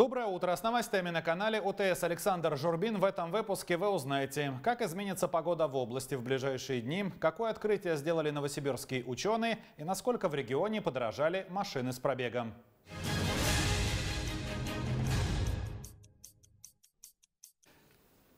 Доброе утро. С новостями на канале УТС Александр Журбин. В этом выпуске вы узнаете, как изменится погода в области в ближайшие дни, какое открытие сделали новосибирские ученые и насколько в регионе подорожали машины с пробегом.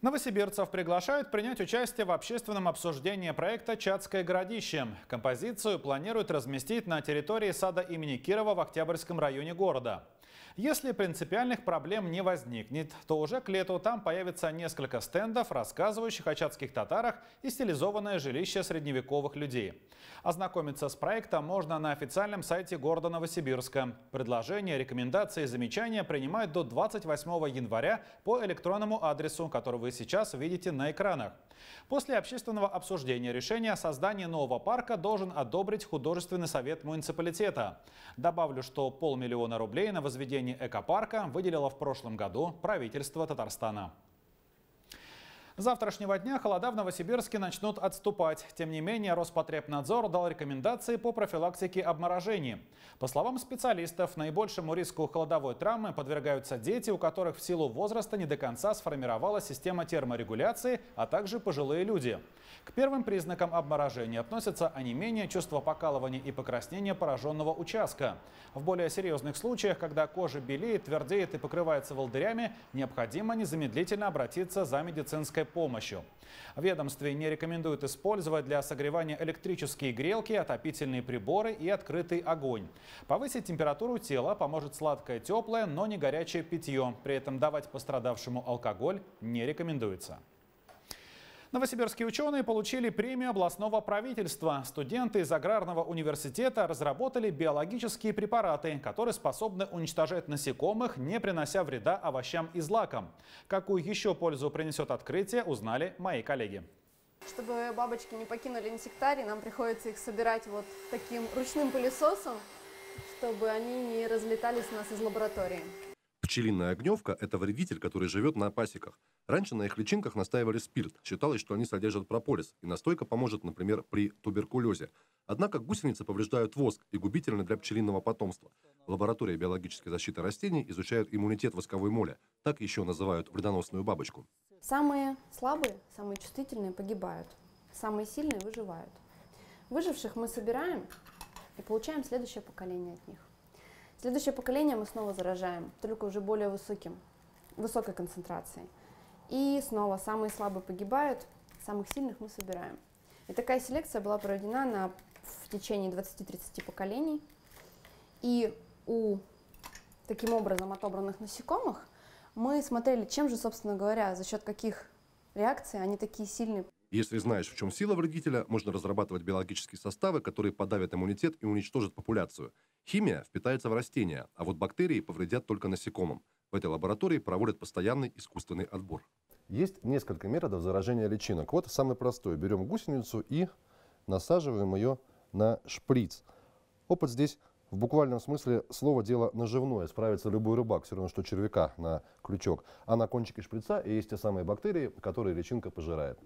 Новосибирцев приглашают принять участие в общественном обсуждении проекта «Чатское городище». Композицию планируют разместить на территории сада имени Кирова в Октябрьском районе города. Если принципиальных проблем не возникнет, то уже к лету там появится несколько стендов, рассказывающих о чатских татарах и стилизованное жилище средневековых людей. Ознакомиться с проектом можно на официальном сайте города Новосибирска. Предложения, рекомендации и замечания принимают до 28 января по электронному адресу, который вы сейчас видите на экранах. После общественного обсуждения решения о создании нового парка должен одобрить художественный совет муниципалитета. Добавлю, что полмиллиона рублей на возведение экопарка выделило в прошлом году правительство Татарстана. Завтрашнего дня холода в Новосибирске начнут отступать. Тем не менее, Роспотребнадзор дал рекомендации по профилактике обморожений. По словам специалистов, наибольшему риску холодовой травмы подвергаются дети, у которых в силу возраста не до конца сформировалась система терморегуляции, а также пожилые люди. К первым признакам обморожения относятся онемение, чувство покалывания и покраснения пораженного участка. В более серьезных случаях, когда кожа белеет, твердеет и покрывается волдырями, необходимо незамедлительно обратиться за медицинской медицинской помощью. Ведомстве не рекомендуют использовать для согревания электрические грелки, отопительные приборы и открытый огонь. Повысить температуру тела поможет сладкое теплое, но не горячее питье. При этом давать пострадавшему алкоголь не рекомендуется. Новосибирские ученые получили премию областного правительства. Студенты из Аграрного университета разработали биологические препараты, которые способны уничтожать насекомых, не принося вреда овощам и злакам. Какую еще пользу принесет открытие, узнали мои коллеги. Чтобы бабочки не покинули инсектарий, нам приходится их собирать вот таким ручным пылесосом, чтобы они не разлетались у нас из лаборатории. Пчелиная огневка – это вредитель, который живет на пасеках. Раньше на их личинках настаивали спирт. Считалось, что они содержат прополис, и настойка поможет, например, при туберкулезе. Однако гусеницы повреждают воск и губительны для пчелиного потомства. Лаборатория биологической защиты растений изучает иммунитет восковой моли. Так еще называют вредоносную бабочку. Самые слабые, самые чувствительные погибают. Самые сильные выживают. Выживших мы собираем и получаем следующее поколение от них. Следующее поколение мы снова заражаем, только уже более высоким, высокой концентрацией. И снова самые слабые погибают, самых сильных мы собираем. И такая селекция была проведена на, в течение 20-30 поколений. И у таким образом отобранных насекомых мы смотрели, чем же, собственно говоря, за счет каких реакций они такие сильные. Если знаешь, в чем сила вредителя, можно разрабатывать биологические составы, которые подавят иммунитет и уничтожат популяцию. Химия впитается в растения, а вот бактерии повредят только насекомым. В этой лаборатории проводят постоянный искусственный отбор. Есть несколько методов заражения личинок. Вот самый простой. Берем гусеницу и насаживаем ее на шприц. Опыт здесь в буквальном смысле слова дело наживное. Справится любой рыбак, все равно, что червяка на крючок. А на кончике шприца есть те самые бактерии, которые личинка пожирает.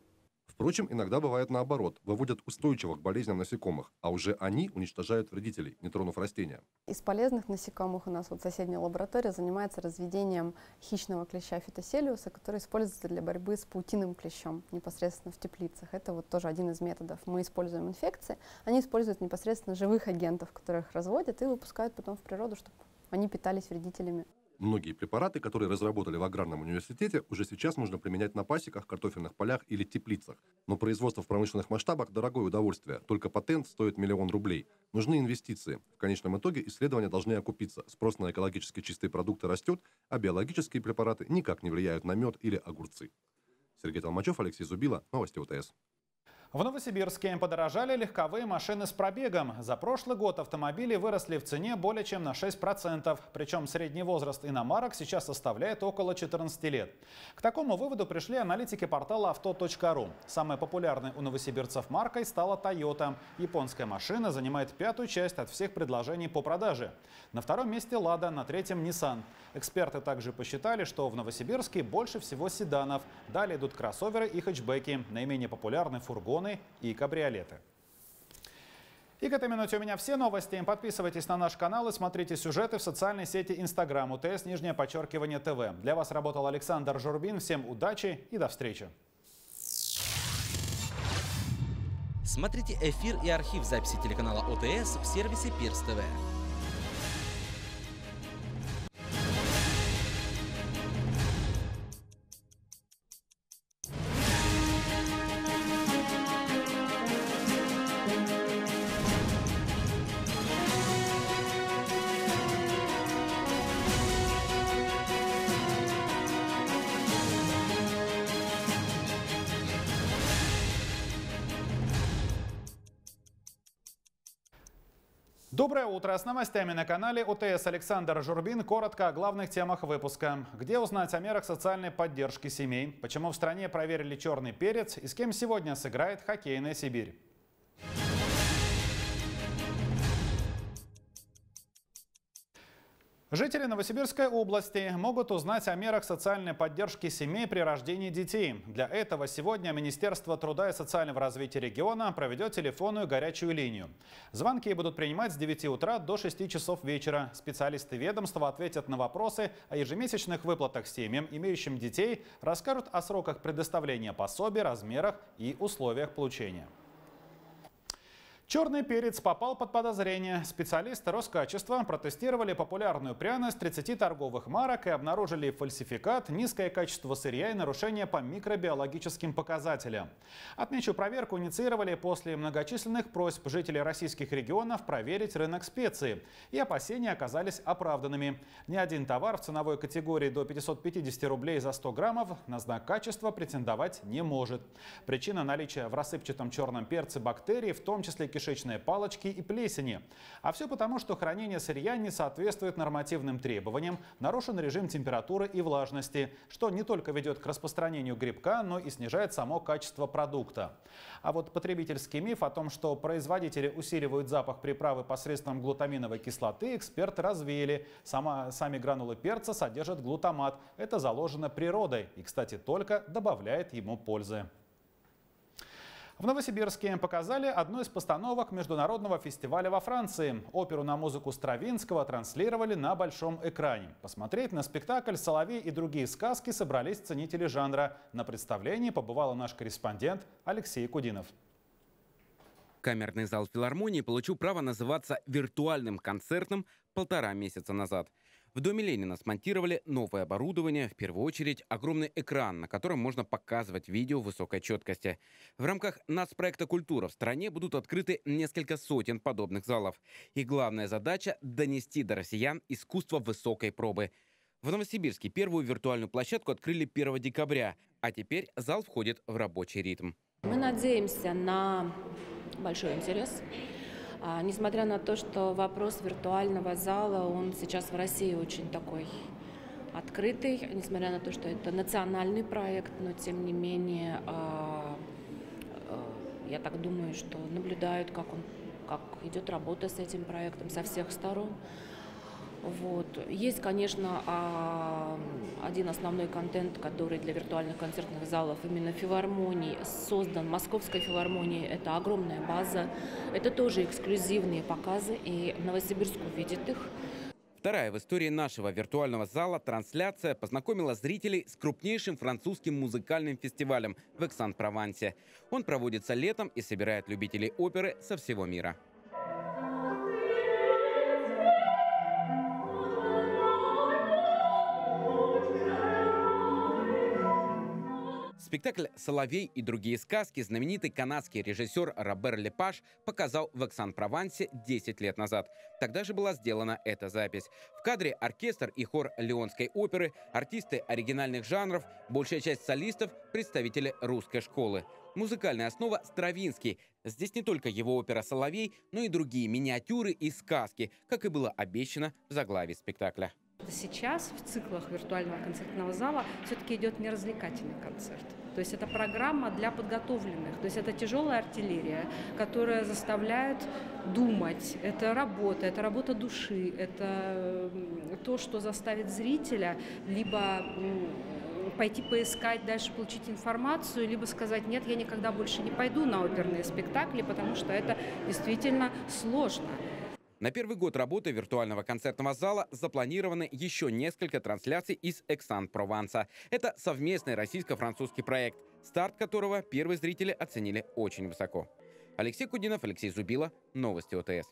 Впрочем, иногда бывает наоборот. Выводят устойчивых к болезням насекомых, а уже они уничтожают вредителей, не тронув растения. Из полезных насекомых у нас вот соседняя лаборатория занимается разведением хищного клеща фитоселиуса, который используется для борьбы с паутиным клещом непосредственно в теплицах. Это вот тоже один из методов. Мы используем инфекции, они используют непосредственно живых агентов, которых разводят и выпускают потом в природу, чтобы они питались вредителями. Многие препараты, которые разработали в аграрном университете, уже сейчас можно применять на пасеках, картофельных полях или теплицах. Но производство в промышленных масштабах – дорогое удовольствие. Только патент стоит миллион рублей. Нужны инвестиции. В конечном итоге исследования должны окупиться. Спрос на экологически чистые продукты растет, а биологические препараты никак не влияют на мед или огурцы. Сергей Толмачев, Алексей Зубила. Новости УТС. В Новосибирске подорожали легковые машины с пробегом. За прошлый год автомобили выросли в цене более чем на 6%. Причем средний возраст иномарок сейчас составляет около 14 лет. К такому выводу пришли аналитики портала авто.ру. Самой популярной у новосибирцев маркой стала Toyota. Японская машина занимает пятую часть от всех предложений по продаже. На втором месте Lada, на третьем Nissan. Эксперты также посчитали, что в Новосибирске больше всего седанов. Далее идут кроссоверы и хэтчбеки. Наименее популярны фургоны и кабриолеты. И к этой минуте у меня все новости. Подписывайтесь на наш канал и смотрите сюжеты в социальной сети Инстаграм УТС Нижнее подчеркивание ТВ. Для вас работал Александр Журбин. Всем удачи и до встречи. Смотрите эфир и архив записи телеканала ОТС в сервисе Пирс ТВ. Доброе утро! С новостями на канале ОТС Александр Журбин. Коротко о главных темах выпуска. Где узнать о мерах социальной поддержки семей? Почему в стране проверили черный перец? И с кем сегодня сыграет хоккейная Сибирь? Жители Новосибирской области могут узнать о мерах социальной поддержки семей при рождении детей. Для этого сегодня Министерство труда и социального развития региона проведет телефонную горячую линию. Звонки будут принимать с 9 утра до 6 часов вечера. Специалисты ведомства ответят на вопросы о ежемесячных выплатах семьям, имеющим детей, расскажут о сроках предоставления пособий, размерах и условиях получения. Черный перец попал под подозрение. Специалисты Роскачества протестировали популярную пряность 30 торговых марок и обнаружили фальсификат, низкое качество сырья и нарушения по микробиологическим показателям. Отмечу, проверку инициировали после многочисленных просьб жителей российских регионов проверить рынок специй. И опасения оказались оправданными. Ни один товар в ценовой категории до 550 рублей за 100 граммов на знак качества претендовать не может. Причина наличия в рассыпчатом черном перце бактерий, в том числе кишечные палочки и плесени. А все потому, что хранение сырья не соответствует нормативным требованиям, нарушен режим температуры и влажности, что не только ведет к распространению грибка, но и снижает само качество продукта. А вот потребительский миф о том, что производители усиливают запах приправы посредством глутаминовой кислоты, эксперты развеяли. Сама, сами гранулы перца содержат глутамат. Это заложено природой и, кстати, только добавляет ему пользы. В Новосибирске показали одну из постановок международного фестиваля во Франции. Оперу на музыку Стравинского транслировали на большом экране. Посмотреть на спектакль «Соловей» и другие сказки собрались ценители жанра. На представлении побывал наш корреспондент Алексей Кудинов. Камерный зал филармонии получил право называться виртуальным концертом полтора месяца назад – в доме Ленина смонтировали новое оборудование, в первую очередь огромный экран, на котором можно показывать видео высокой четкости. В рамках нацпроекта «Культура» в стране будут открыты несколько сотен подобных залов. И главная задача – донести до россиян искусство высокой пробы. В Новосибирске первую виртуальную площадку открыли 1 декабря, а теперь зал входит в рабочий ритм. Мы надеемся на большой интерес несмотря на то, что вопрос виртуального зала, он сейчас в России очень такой открытый, несмотря на то, что это национальный проект, но тем не менее, а, а, я так думаю, что наблюдают, как он, как идет работа с этим проектом со всех сторон. Вот. Есть, конечно, а, один основной контент, который для виртуальных концертных залов именно филармонии создан. Московской филармонии это огромная база. Это тоже эксклюзивные показы, и Новосибирск увидит их. Вторая в истории нашего виртуального зала трансляция познакомила зрителей с крупнейшим французским музыкальным фестивалем в Эксан-Провансе. Он проводится летом и собирает любителей оперы со всего мира. Спектакль «Соловей и другие сказки» знаменитый канадский режиссер Робер Лепаш показал в Эксан-Провансе 10 лет назад. Тогда же была сделана эта запись. В кадре оркестр и хор Леонской оперы, артисты оригинальных жанров, большая часть солистов – представители русской школы. Музыкальная основа – Стравинский. Здесь не только его опера «Соловей», но и другие миниатюры и сказки, как и было обещано в заглавии спектакля. Сейчас в циклах виртуального концертного зала все-таки идет не развлекательный концерт. То есть это программа для подготовленных. То есть это тяжелая артиллерия, которая заставляет думать. Это работа, это работа души, это то, что заставит зрителя либо пойти поискать, дальше получить информацию, либо сказать, нет, я никогда больше не пойду на оперные спектакли, потому что это действительно сложно. На первый год работы виртуального концертного зала запланированы еще несколько трансляций из Эксан-Прованса. Это совместный российско-французский проект, старт которого первые зрители оценили очень высоко. Алексей Кудинов, Алексей Зубила. Новости ОТС.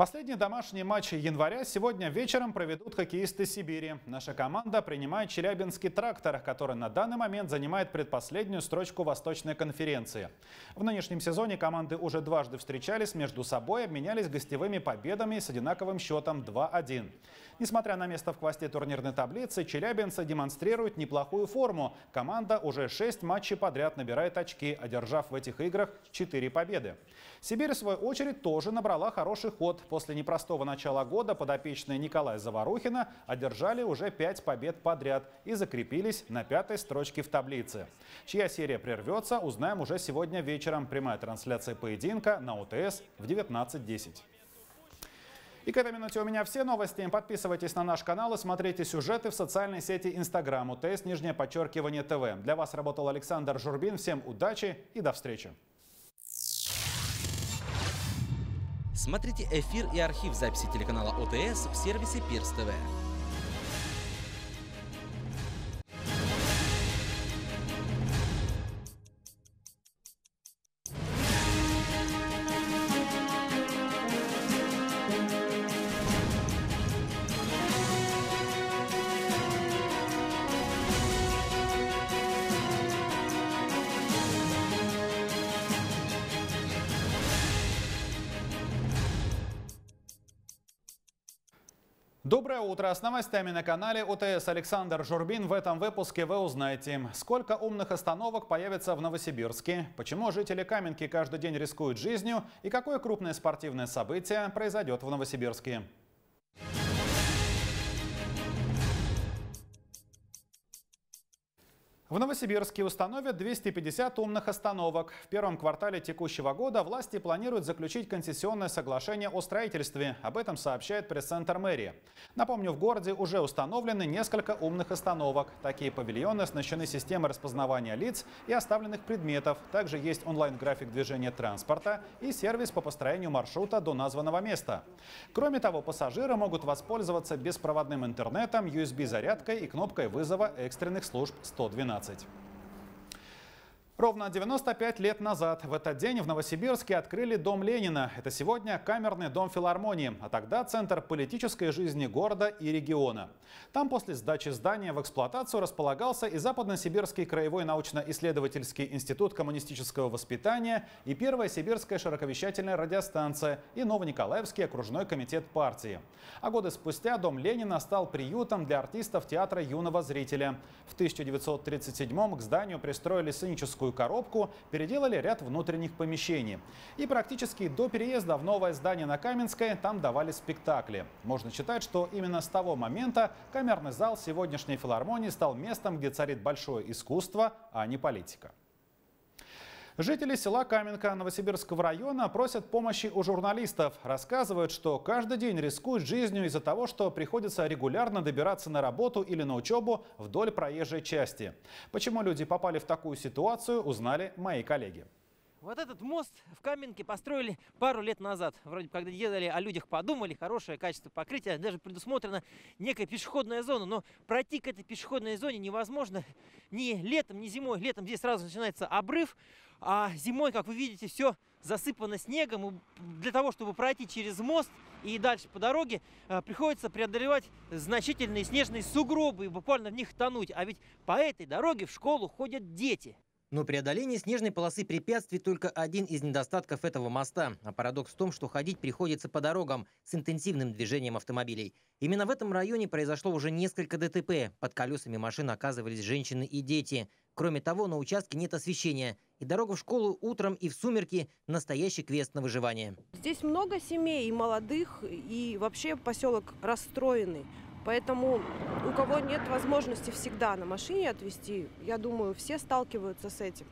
Последний домашний матч января сегодня вечером проведут хоккеисты Сибири. Наша команда принимает Челябинский трактор, который на данный момент занимает предпоследнюю строчку Восточной конференции. В нынешнем сезоне команды уже дважды встречались между собой, обменялись гостевыми победами с одинаковым счетом 2-1. Несмотря на место в хвосте турнирной таблицы, челябинцы демонстрируют неплохую форму. Команда уже 6 матчей подряд набирает очки, одержав в этих играх 4 победы. Сибирь, в свою очередь, тоже набрала хороший ход. После непростого начала года подопечные Николая Заварухина одержали уже 5 побед подряд и закрепились на пятой строчке в таблице. Чья серия прервется, узнаем уже сегодня вечером. Прямая трансляция поединка на УТС в 19.10. И к этой минуте у меня все новости. Подписывайтесь на наш канал и смотрите сюжеты в социальной сети Инстаграм УТС, нижнее подчеркивание ТВ. Для вас работал Александр Журбин. Всем удачи и до встречи. Смотрите эфир и архив записи телеканала ОТС в сервисе Пирс ТВ. Доброе утро! С новостями на канале ОТС Александр Журбин. В этом выпуске вы узнаете, сколько умных остановок появится в Новосибирске, почему жители Каменки каждый день рискуют жизнью и какое крупное спортивное событие произойдет в Новосибирске. В Новосибирске установят 250 умных остановок. В первом квартале текущего года власти планируют заключить концессионное соглашение о строительстве. Об этом сообщает пресс-центр мэрии. Напомню, в городе уже установлены несколько умных остановок. Такие павильоны оснащены системой распознавания лиц и оставленных предметов. Также есть онлайн-график движения транспорта и сервис по построению маршрута до названного места. Кроме того, пассажиры могут воспользоваться беспроводным интернетом, USB-зарядкой и кнопкой вызова экстренных служб 112. 12. Ровно 95 лет назад в этот день в Новосибирске открыли Дом Ленина. Это сегодня камерный дом филармонии, а тогда центр политической жизни города и региона. Там после сдачи здания в эксплуатацию располагался и Западносибирский краевой научно-исследовательский институт коммунистического воспитания, и первая сибирская широковещательная радиостанция, и Новониколаевский окружной комитет партии. А годы спустя Дом Ленина стал приютом для артистов театра юного зрителя. В 1937 к зданию пристроили сценическую старую коробку переделали ряд внутренних помещений. И практически до переезда в новое здание на Каменской там давали спектакли. Можно считать, что именно с того момента камерный зал сегодняшней филармонии стал местом, где царит большое искусство, а не политика. Жители села Каменка Новосибирского района просят помощи у журналистов. Рассказывают, что каждый день рискуют жизнью из-за того, что приходится регулярно добираться на работу или на учебу вдоль проезжей части. Почему люди попали в такую ситуацию, узнали мои коллеги. Вот этот мост в Каменке построили пару лет назад. Вроде бы, когда делали о людях подумали, хорошее качество покрытия, даже предусмотрена некая пешеходная зона. Но пройти к этой пешеходной зоне невозможно ни летом, ни зимой. Летом здесь сразу начинается обрыв, а зимой, как вы видите, все засыпано снегом. И для того, чтобы пройти через мост и дальше по дороге, э, приходится преодолевать значительные снежные сугробы и буквально в них тонуть. А ведь по этой дороге в школу ходят дети. Но преодоление снежной полосы препятствий только один из недостатков этого моста. А парадокс в том, что ходить приходится по дорогам с интенсивным движением автомобилей. Именно в этом районе произошло уже несколько ДТП. Под колесами машин оказывались женщины и дети. Кроме того, на участке нет освещения. И дорога в школу утром и в сумерки – настоящий квест на выживание. Здесь много семей, и молодых, и вообще поселок расстроенный. Поэтому у кого нет возможности всегда на машине отвезти, я думаю, все сталкиваются с этим.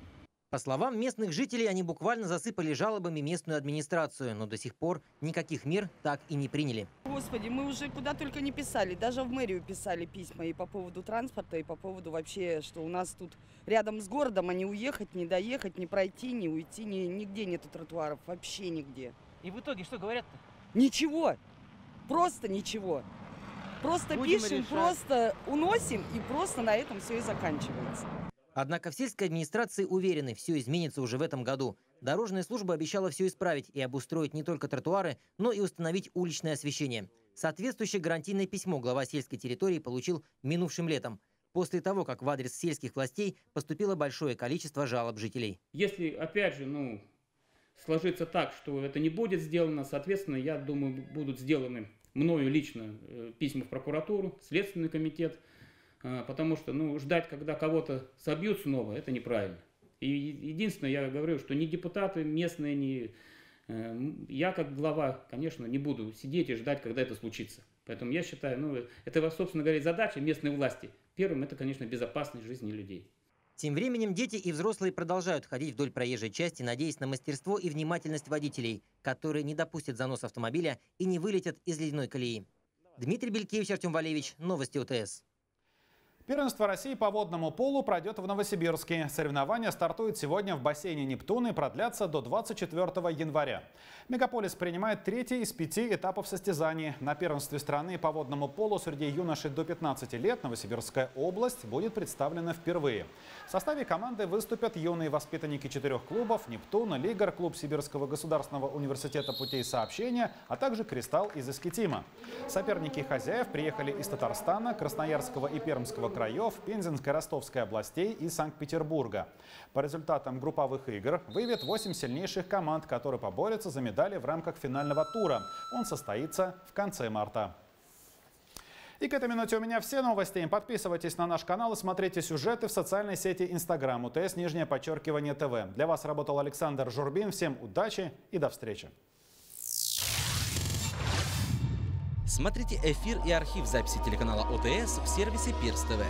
По словам местных жителей, они буквально засыпали жалобами местную администрацию, но до сих пор никаких мер так и не приняли. Господи, мы уже куда только не писали, даже в мэрию писали письма и по поводу транспорта, и по поводу вообще, что у нас тут рядом с городом, а не уехать, не доехать, не пройти, не уйти, ни, нигде нету тротуаров, вообще нигде. И в итоге что говорят-то? Ничего, просто ничего. Просто Будем пишем, решать. просто уносим, и просто на этом все и заканчивается. Однако в сельской администрации уверены, все изменится уже в этом году. Дорожная служба обещала все исправить и обустроить не только тротуары, но и установить уличное освещение. Соответствующее гарантийное письмо глава сельской территории получил минувшим летом, после того, как в адрес сельских властей поступило большое количество жалоб жителей. Если, опять же, ну, сложится так, что это не будет сделано, соответственно, я думаю, будут сделаны мною лично э, письма в прокуратуру, Следственный комитет, потому что, ну, ждать, когда кого-то собьют снова, это неправильно. И единственное, я говорю, что ни депутаты местные, ни э, я как глава, конечно, не буду сидеть и ждать, когда это случится. Поэтому я считаю, ну, это, собственно говоря, задача местной власти. Первым это, конечно, безопасность жизни людей. Тем временем дети и взрослые продолжают ходить вдоль проезжей части, надеясь на мастерство и внимательность водителей, которые не допустят занос автомобиля и не вылетят из ледяной колеи. Дмитрий Белькевич, Артем Валевич, Новости ОТС. Первенство России по водному полу пройдет в Новосибирске. Соревнования стартуют сегодня в бассейне «Нептун» и продлятся до 24 января. Мегаполис принимает третий из пяти этапов состязаний. На первенстве страны по водному полу среди юношей до 15 лет Новосибирская область будет представлена впервые. В составе команды выступят юные воспитанники четырех клубов «Нептун», «Лигар», клуб Сибирского государственного университета путей сообщения, а также «Кристалл» из Искитима. Соперники хозяев приехали из Татарстана, Красноярского и Пермского краев, Пензенской, Ростовской областей и Санкт-Петербурга. По результатам групповых игр выявят 8 сильнейших команд, которые поборются за медали в рамках финального тура. Он состоится в конце марта. И к этой минуте у меня все новости. Подписывайтесь на наш канал и смотрите сюжеты в социальной сети Инстаграм УТС Нижнее подчеркивание ТВ. Для вас работал Александр Журбин. Всем удачи и до встречи. Смотрите эфир и архив записи телеканала ОТС в сервисе Пирс ТВ.